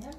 nhé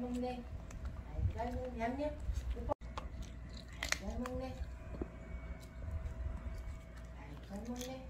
mông lên gai mông nhám nhé gai mông lên gai mông lên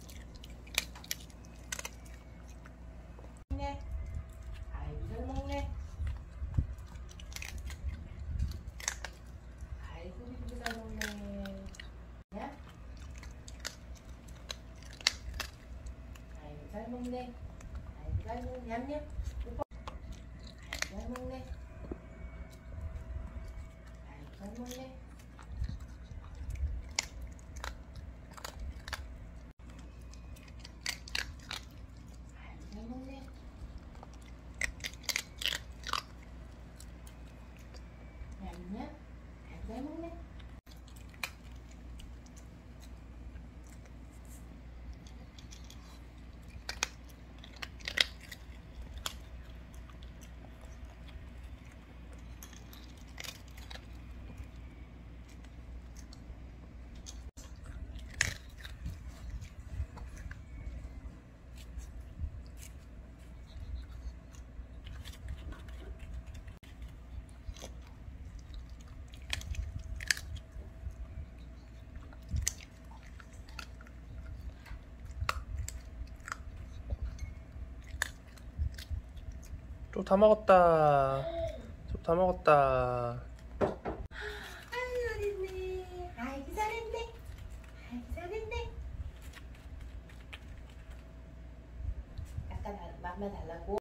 먹네 아이고 잘 먹네 냠냠 이뻐 아이고 잘 먹네 아이고 잘 먹네 또다 먹었다. 또다 먹었다. 아유 어딨네 아이고 잘했네 아이고 잘했네 약간 달- 맛만 달라고